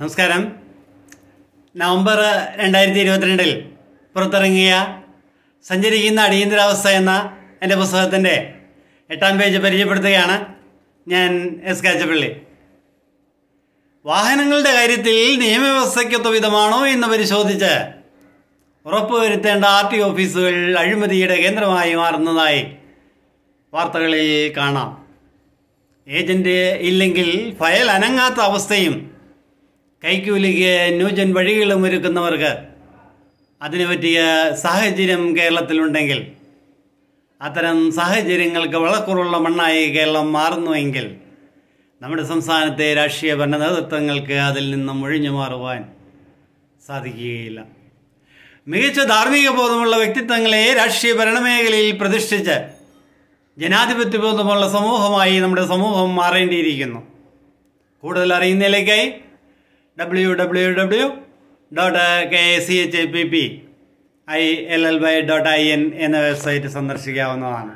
നമസ്കാരം. നവംബർ രണ്ടായിരത്തി ഇരുപത്തിരണ്ടിൽ പുറത്തിറങ്ങിയ സഞ്ചരിക്കുന്ന അടിയന്തരാവസ്ഥ എന്ന എന്റെ പുസ്തകത്തിന്റെ എട്ടാം പേജ് പരിചയപ്പെടുത്തുകയാണ് ഞാൻ എസ് കാച്ചപ്പള്ളി. വാഹനങ്ങളുടെ കാര്യത്തിൽ നിയമവ്യവസ്ഥയ്ക്കൊത്ത വിധമാണോ എന്ന് പരിശോധിച്ച് ഉറപ്പുവരുത്തേണ്ട ആർ ടി ഓഫീസുകൾ അഴിമതിയുടെ കേന്ദ്രമായി മാറുന്നതായി വാർത്തകളിൽ കാണാം. ഏജന്റ് ഇല്ലെങ്കിൽ ഫയൽ അനങ്ങാത്ത അവസ്ഥയും കൈക്കൂലിക്ക് ന്യൂജൻ വഴികളും ഒരുക്കുന്നവർക്ക് അതിനു പറ്റിയ സാഹചര്യം കേരളത്തിലുണ്ടെങ്കിൽ അത്തരം സാഹചര്യങ്ങൾക്ക് വളക്കുറുള്ള മണ്ണായി കേരളം മാറുന്നുവെങ്കിൽ നമ്മുടെ സംസ്ഥാനത്തെ രാഷ്ട്രീയ ഭരണ നേതൃത്വങ്ങൾക്ക് അതിൽ നിന്നും ഒഴിഞ്ഞു മാറുവാൻ സാധിക്കുകയില്ല. മികച്ച ധാർമ്മിക ബോധമുള്ള വ്യക്തിത്വങ്ങളെ രാഷ്ട്രീയ ഭരണമേഖലയിൽ പ്രതിഷ്ഠിച്ച് ജനാധിപത്യ ബോധമുള്ള സമൂഹമായി നമ്മുടെ സമൂഹം മാറേണ്ടിയിരിക്കുന്നു. കൂടുതൽ അറിയുന്നതിലേക്കായി W W W dot K C H P P I L L Y dot I N എന്ന വെബ്സൈറ്റ് സന്ദർശിക്കാവുന്നതാണ്.